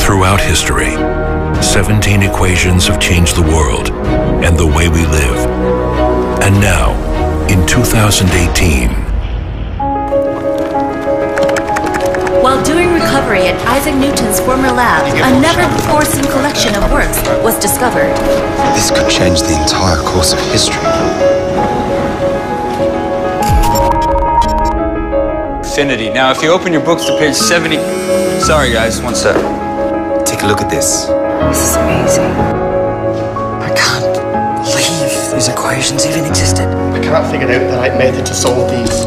Throughout history, 17 equations have changed the world and the way we live. And now, in 2018, While doing recovery at Isaac Newton's former lab, a never-before-seen collection of works was discovered. This could change the entire course of history. Infinity. Now, if you open your books to page 70. Sorry, guys, one sec. Take a look at this. This is amazing. I can't believe these equations even existed. I cannot figure out the right method to solve these.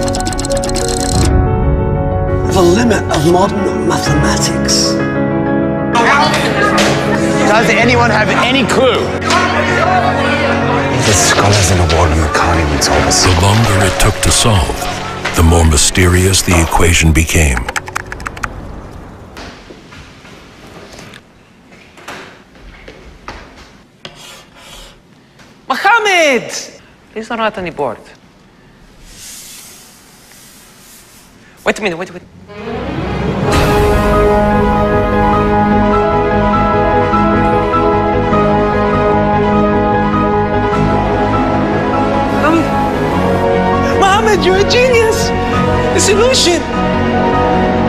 The limit of modern mathematics. Does anyone have any clue? The scholars in the world of Makani would solve us. the longer it took to solve, the more mysterious the equation became. He's not out on the board. Wait a minute, wait, wait. Mohammed, you're a genius! The solution!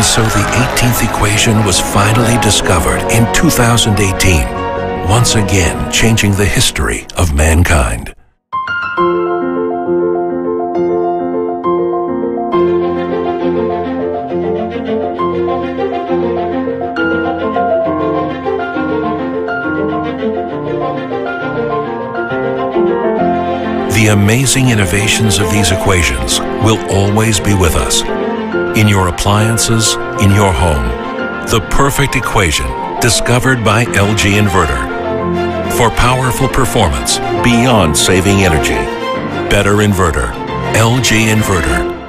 And so the 18th equation was finally discovered in 2018, once again changing the history of mankind. The amazing innovations of these equations will always be with us. In your appliances, in your home. The perfect equation discovered by LG Inverter. For powerful performance beyond saving energy. Better inverter. LG Inverter.